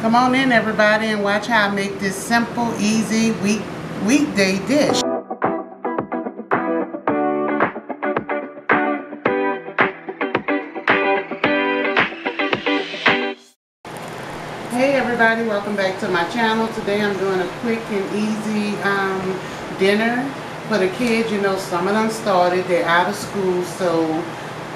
Come on in everybody and watch how I make this simple, easy week weekday dish. Hey everybody, welcome back to my channel. Today I'm doing a quick and easy um, dinner for the kids. You know, some of them started, they're out of school, so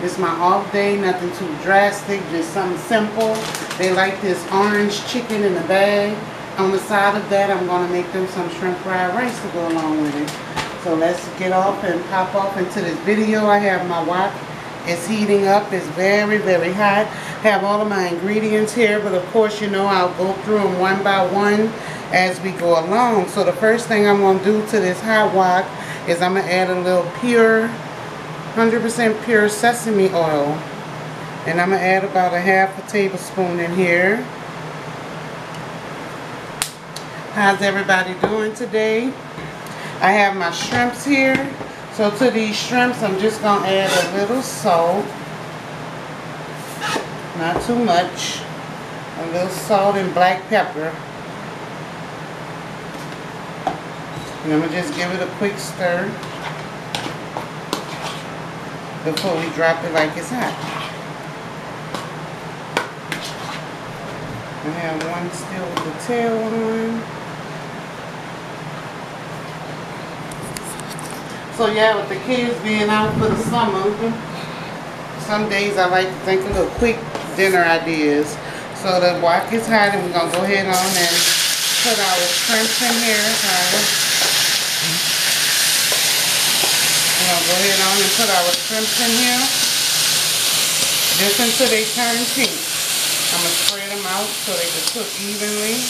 it's my off day, nothing too drastic, just something simple. They like this orange chicken in the bag. On the side of that, I'm going to make them some shrimp fried rice to go along with it. So let's get off and pop off into this video. I have my wok. It's heating up. It's very, very hot. Have all of my ingredients here, but of course, you know, I'll go through them one by one as we go along. So the first thing I'm going to do to this hot wok is I'm going to add a little pure 100% pure sesame oil. And I'm going to add about a half a tablespoon in here. How's everybody doing today? I have my shrimps here. So to these shrimps, I'm just going to add a little salt. Not too much. A little salt and black pepper. And I'm going to just give it a quick stir before we drop it like it's hot. I have one still with the tail on. So yeah, with the kids being out for the summer, some days I like to think of little quick dinner ideas. So the wok is hot and we're going to go ahead on and put our shrimps in here. We're going to go ahead on and put our shrimps in here. Just until they turn pink. I'm going to spread them out so they can cook evenly.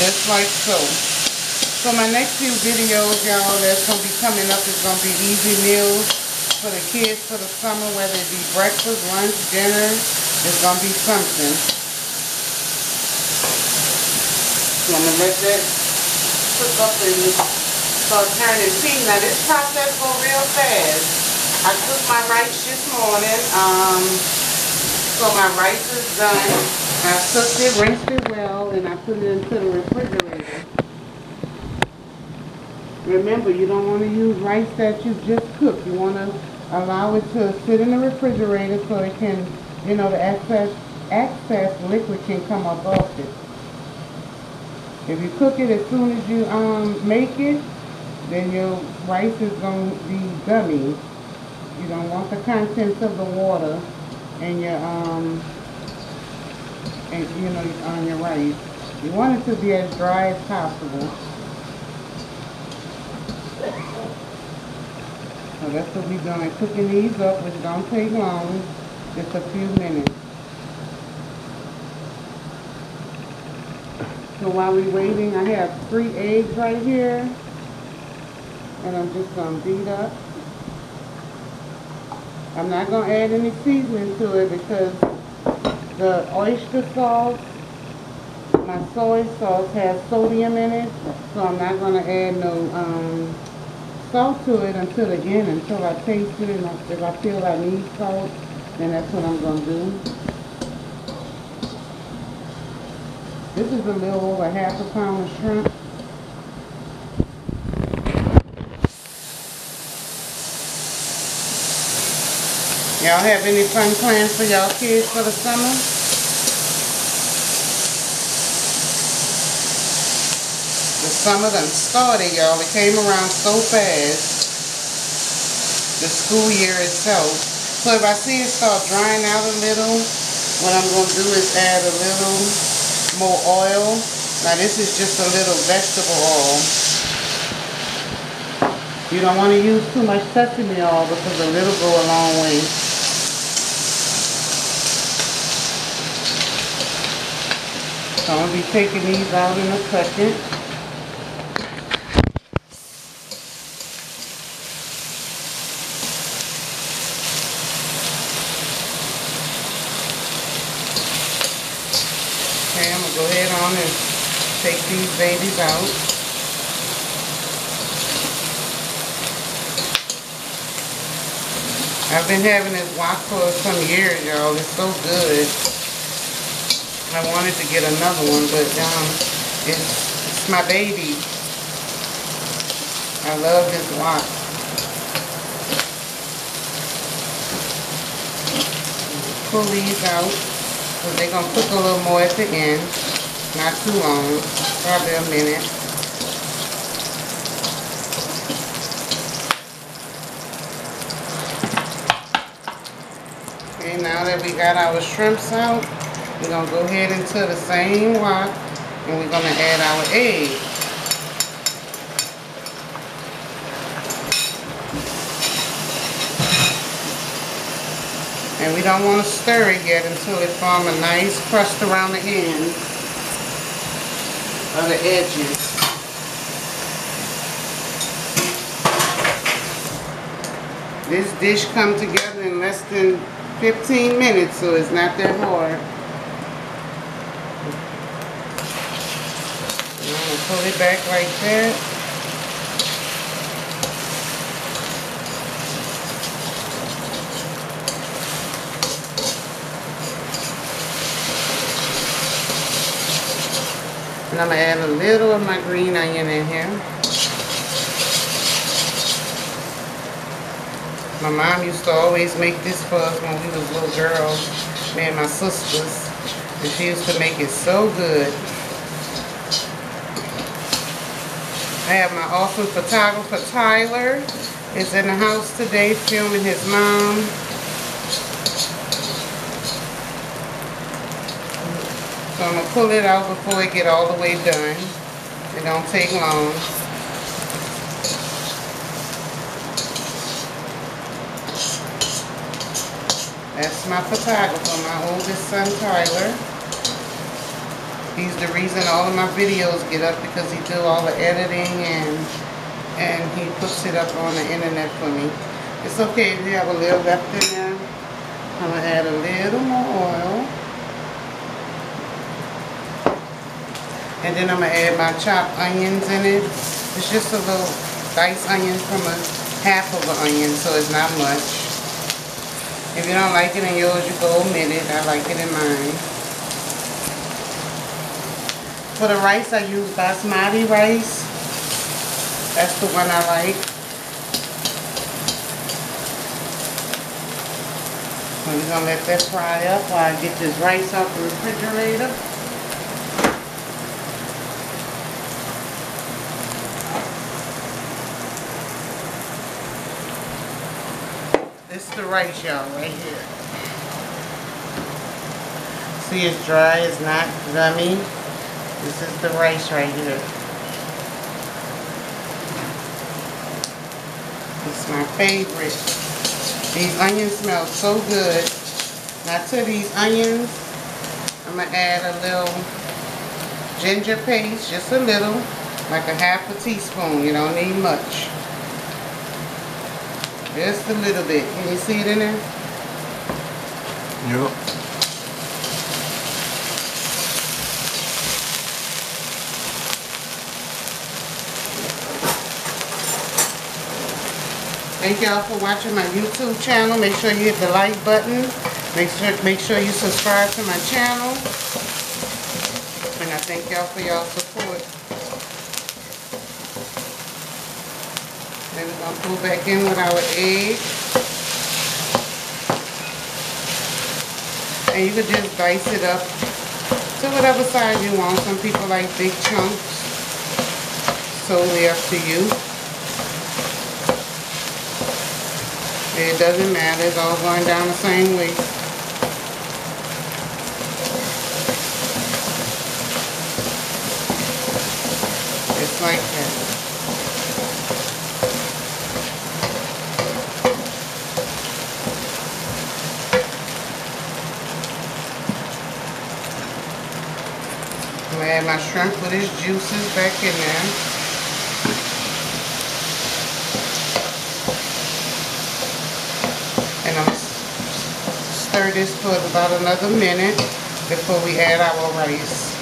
Just like so. So my next few videos, y'all, that's going to be coming up is going to be easy meals for the kids for the summer, whether it be breakfast, lunch, dinner. It's going to be something. So I'm going to let that cook up in start turning pink. Now this process go real fast. I cooked my rice this morning. Um, so my rice is done. I cooked it, rinsed it well, and I put it into the refrigerator. Remember, you don't want to use rice that you just cooked. You want to allow it to sit in the refrigerator so it can, you know, the excess, excess liquid can come up off it. If you cook it as soon as you um, make it, then your rice is going to be gummy. You don't want the contents of the water and your um and you know on your rice. You want it to be as dry as possible. So that's what we're doing. Cooking these up, which don't take long, just a few minutes. So while we're waiting, I have three eggs right here and I'm just going to beat up. I'm not going to add any seasoning to it because the oyster sauce, my soy sauce has sodium in it, so I'm not going to add no um, salt to it until end, until I taste it, and if I feel I need salt, then that's what I'm going to do. This is a little over half a pound of shrimp. Y'all have any fun plans for y'all kids for the summer? The summer done started, y'all. It came around so fast. The school year itself. So if I see it start drying out a little, what I'm going to do is add a little more oil. Now this is just a little vegetable oil. You don't want to use too much sesame oil because a little go a long way. So I'm going to be taking these out in a second. Okay, I'm going to go ahead on and take these babies out. I've been having this wok for some years, y'all. It's so good. I wanted to get another one, but um, it's, it's my baby. I love this wok. Pull these out, because they're going to cook a little more at the end. Not too long, probably a minute. Okay, now that we got our shrimps out, we're going to go ahead into the same wok and we're going to add our egg. And we don't want to stir it yet until it forms a nice crust around the end of the edges. This dish come together in less than 15 minutes, so it's not that hard. Pull it back like that. And I'm gonna add a little of my green onion in here. My mom used to always make this for us when we was little girls, me and my sisters. And she used to make it so good. I have my awesome photographer, Tyler, is in the house today filming his mom. So I'm going to pull it out before it get all the way done. It don't take long. That's my photographer, my oldest son, Tyler. He's the reason all of my videos get up because he do all the editing and and he puts it up on the internet for me. It's okay if you have a little left in there. I'm to add a little more oil. And then I'm going to add my chopped onions in it. It's just a little diced onion from a half of an onion, so it's not much. If you don't like it in yours, you go omit it. I like it in mine. For the rice, I use basmati rice. That's the one I like. So we're going to let that fry up while I get this rice out the refrigerator. This is the rice, y'all, right here. See, it's dry, it's not gummy. This is the rice right here. It's my favorite. These onions smell so good. Now to these onions, I'm going to add a little ginger paste, just a little, like a half a teaspoon. You don't need much. Just a little bit. Can you see it in there? Yep. Thank y'all for watching my YouTube channel. Make sure you hit the like button. Make sure make sure you subscribe to my channel. And I thank y'all for y'all support. Then we're going to pull back in with our egg. And you could just dice it up to whatever size you want. Some people like big chunks. Solely up to you. It doesn't matter. It's all going down the same way. Just like that. I'm gonna add my shrimp with its juices back in there. And I'm stir this for about another minute before we add our rice.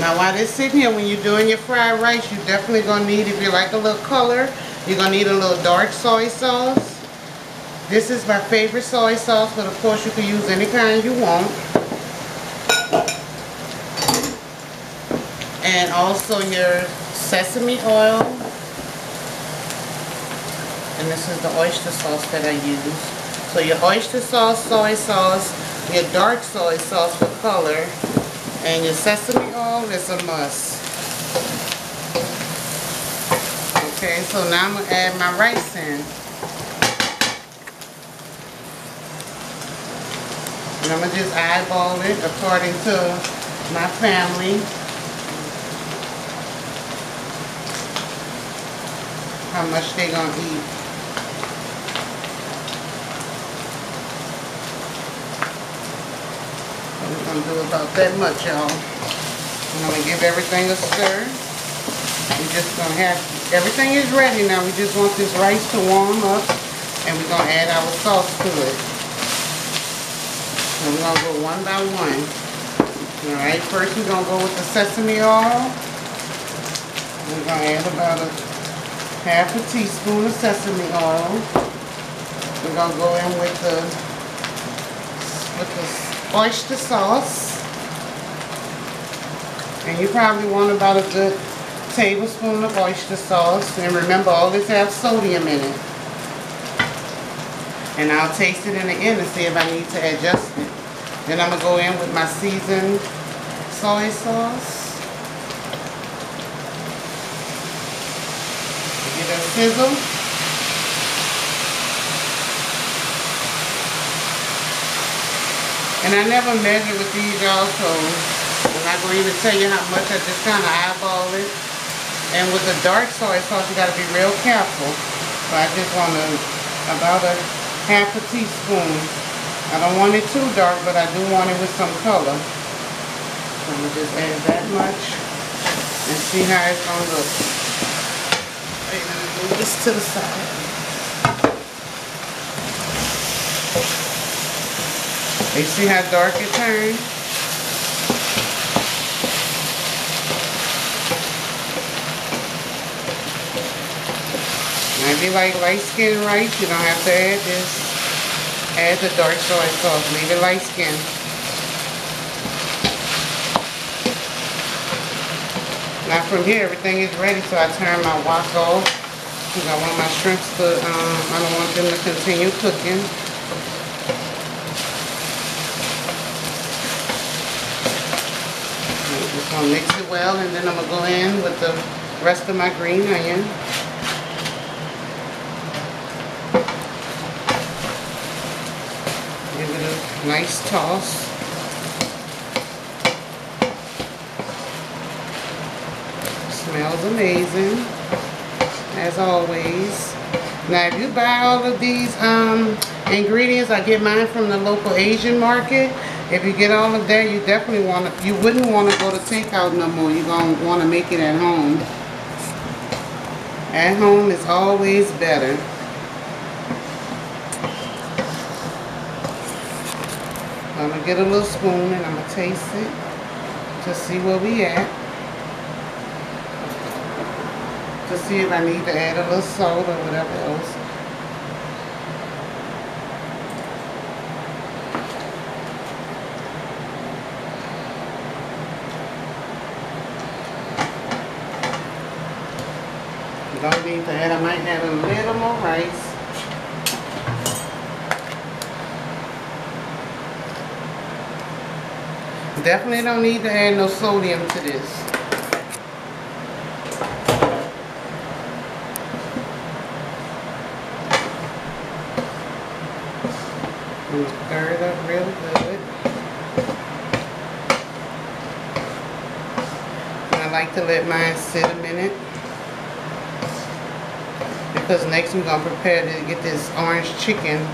Now while it's sitting here, when you're doing your fried rice, you're definitely gonna need, if you like a little color, you're gonna need a little dark soy sauce. This is my favorite soy sauce, but of course you can use any kind you want. And also your sesame oil. And this is the oyster sauce that I use. So your oyster sauce, soy sauce, your dark soy sauce for color, and your sesame oil is a must. Okay, so now I'm going to add my rice in. And I'm going to just eyeball it according to my family. How much they going to eat. we're going to do about that much, y'all. I'm going to give everything a stir. We're just going to have, everything is ready now. We just want this rice to warm up. And we're going to add our sauce to it. We're to go one by one. Alright, first we're to go with the sesame oil. We're to add about a half a teaspoon of sesame oil. We're to go in with the, with the oyster sauce. And you probably want about a good tablespoon of oyster sauce. And remember, all this has sodium in it. And I'll taste it in the end and see if I need to adjust it. Then I'm going to go in with my seasoned soy sauce. Get a sizzle. And I never measure with these y'all, so I'm not going to even tell you how much. I just kind of eyeball it. And with the dark soy sauce, you got to be real careful. So I just want to, about a half a teaspoon. I don't want it too dark, but I do want it with some color. So I'm going to just add that much and see how it's going to look. Wait, let me move this to the side. You see how dark it turned? If you like light skin rice, you don't have to add this. Add the dark soy sauce. Leave it light skin. Now from here, everything is ready, so I turn my wok off. Because I want my shrimps to, um, I don't want them to continue cooking. I'm just to mix it well, and then I'm to go in with the rest of my green onion. Nice toss. Smells amazing, as always. Now, if you buy all of these um, ingredients, I get mine from the local Asian market. If you get all of that, you definitely want to, you wouldn't want to go to takeout no more. You're going to want to make it at home. At home is always better. I'm going to get a little spoon and I'm going to taste it to see where we at. To see if I need to add a little salt or whatever else. Don't need to add, I might add a little more rice. Definitely don't need to add no sodium to this. stir it up real good. I like to let mine sit a minute because next we're going to prepare to get this orange chicken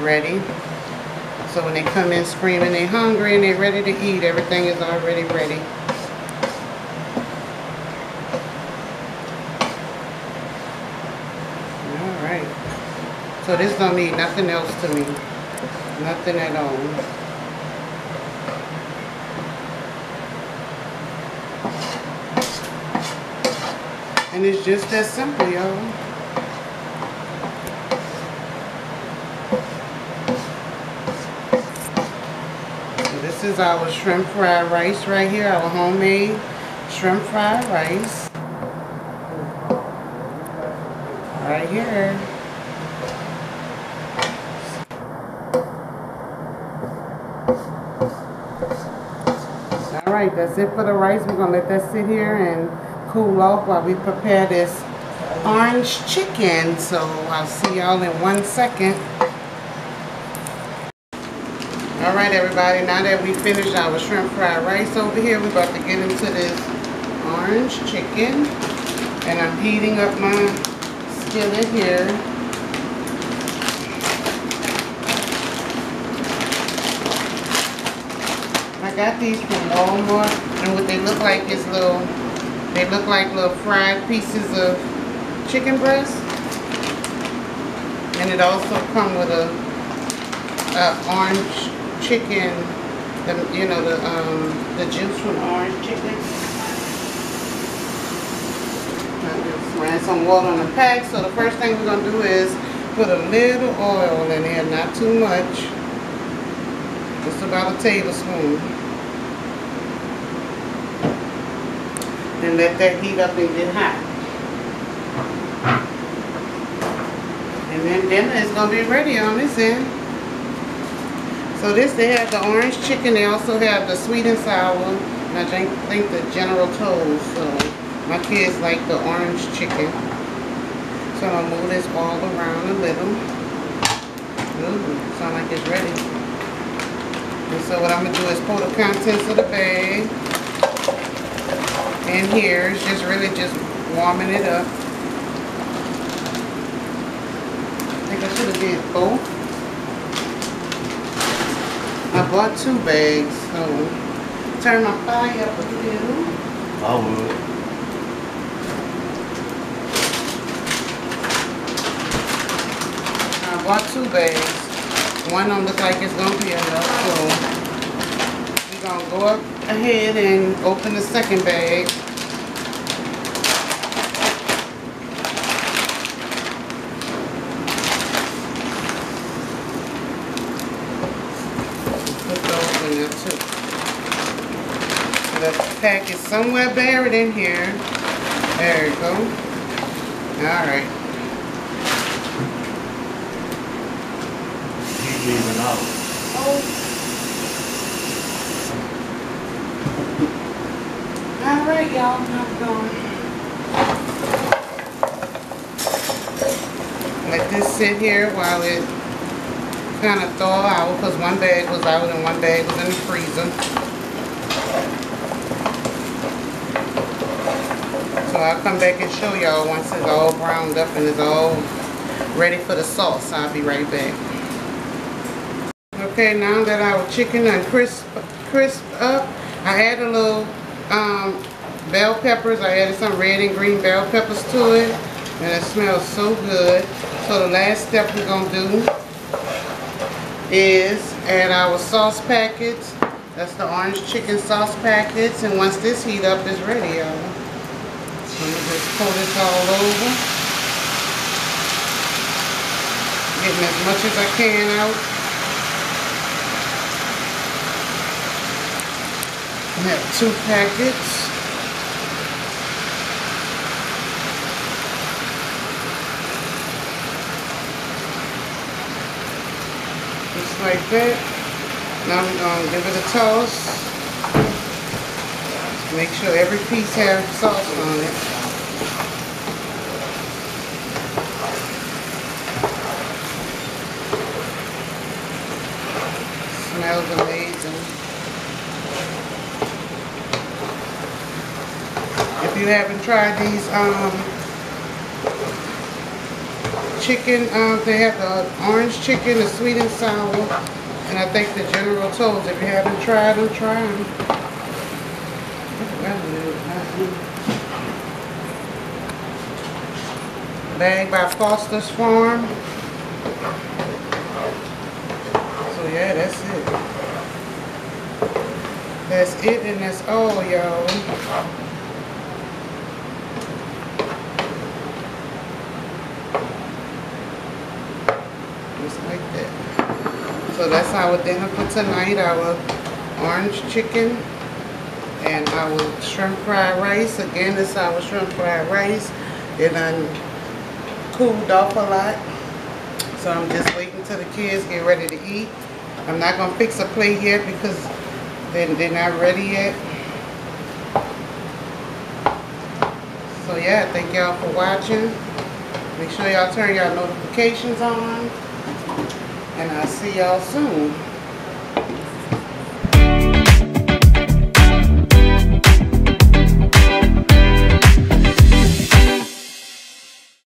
ready. So when they come in screaming, they're hungry and they're ready to eat, everything is already ready. Alright. So this don't need nothing else to me. Nothing at all. And it's just that simple, y'all. Is our shrimp fried rice right here, our homemade shrimp fried rice. Right here. Alright, that's it for the rice. We're going to let that sit here and cool off while we prepare this orange chicken. So I'll see y'all in one second. Alright everybody, now that we finished our shrimp fried rice over here, we're about to get into this orange chicken. And I'm heating up my skillet here. I got these from Walmart and what they look like is little, they look like little fried pieces of chicken breast. And it also come with a, a orange chicken, the, you know, the, um, the juice from orange chicken. Ran some water on the pack. So the first thing we're going to do is put a little oil in here, not too much. Just about a tablespoon. And let that heat up and get hot. And then dinner is going to be ready on this end. So this, they have the orange chicken. They also have the sweet and sour. And I think, think the General Tso's. So my kids like the orange chicken. So I'm going to move this all around a little. Ooh, sound like it's ready. And so what I'm going to do is pour the contents of the bag in here. It's just really just warming it up. I think I should have did both. I bought two bags, so turn my fire up a little. I would. I bought two bags. One don't look like it's gonna be enough, so we're gonna go up ahead and open the second bag. Put those in there too. The pack is somewhere buried in here. There you go. Alright. He's leaving out. Oh. Alright, y'all, I'm going. Let this sit here while it kind of thaw out, because one bag was out and one bag was in the freezer. I'll come back and show y'all once it's all browned up and it's all ready for the sauce. I'll be right back. Okay, now that our chicken and crisp, crisp up, I add a little um, bell peppers. I added some red and green bell peppers to it. And it smells so good. So the last step we're going to do is add our sauce packets. That's the orange chicken sauce packets. And once this heat up, it's ready, y'all. I'm to just pour this all over. Getting as much as I can out. I have two packets. Just like that. Now we're going to give it a toss. Make sure every piece has sauce on it. If you haven't tried these um, chicken, um, they have the orange chicken, the sweet and sour, and I think the General Tso's. If you haven't tried them, try them. Bag by Foster's Farm. So yeah, that's it. That's it and that's all, y'all. Just like that. So that's our dinner for tonight, our orange chicken and our shrimp fried rice. Again, this our shrimp fried rice. It done cooled off a lot. So I'm just waiting till the kids get ready to eat. I'm not going to fix a plate yet because they're, they're not ready yet. So yeah, thank y'all for watching. Make sure y'all turn y'all notifications on. And I'll see y'all soon.